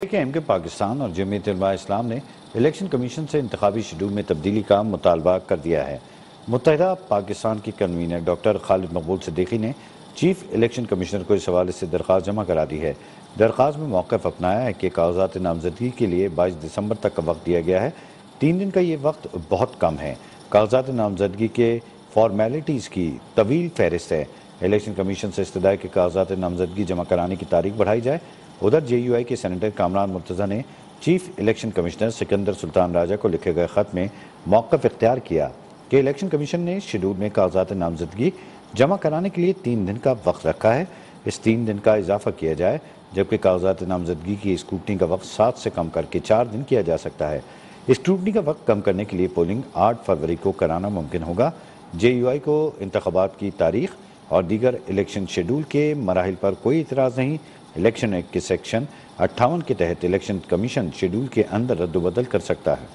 M के पाकिस्तान और जमीयत इस्लाम ने इलेक्शन कमीशन से इंतबी शेड्यूल में तब्दीली का मुतालबा कर दिया है। मुतहदा पाकिस्तान की कन्वीनर डॉक्टर खालिद मकबूल सदीकी ने चीफ इलेक्शन कमिश्नर को इस हवाले से दरख्वास्त जमा करा दी है। दरख्वास्त में मौक़ अपनाया है कि कागजात नामजदगी के लिए बाईस दिसंबर तक का वक्त दिया गया है। तीन दिन का ये वक्त बहुत कम है। कागजात नामजदगी के फॉर्मेलिटीज़ की तवील फहरिस्त है। इलेक्शन कमीशन से इस्तः के कागजात नामजदगी जमा कराने की तारीख बढ़ाई जाए उधर जे यू आई के सेनेटर कामरान मुर्तज़ा ने chief election commissioner Sikandar Sultan Raja को लिखे गए ख़त में मौक़ इख्तियार किया कि इलेक्शन कमीशन ने शेड्यूल में कागजात नामजदगी जमा कराने के लिए तीन दिन का वक्त रखा है। इस तीन दिन का इजाफा किया जाए, जबकि कागजात नामजदगी की स्क्रूटनी का वक्त सात से कम करके चार दिन किया जा सकता है। स्क्रूटनी का वक्त कम करने के लिए पोलिंग आठ फरवरी को कराना मुमकिन होगा। जे यू आई को इंतबात की तारीख और दीगर इलेक्शन शेड्यूल के मराहल पर कोई इतराज़ नहीं। इलेक्शन एक्ट के सेक्शन अट्ठावन के तहत इलेक्शन कमीशन शेड्यूल के अंदर रद्दबदल कर सकता है।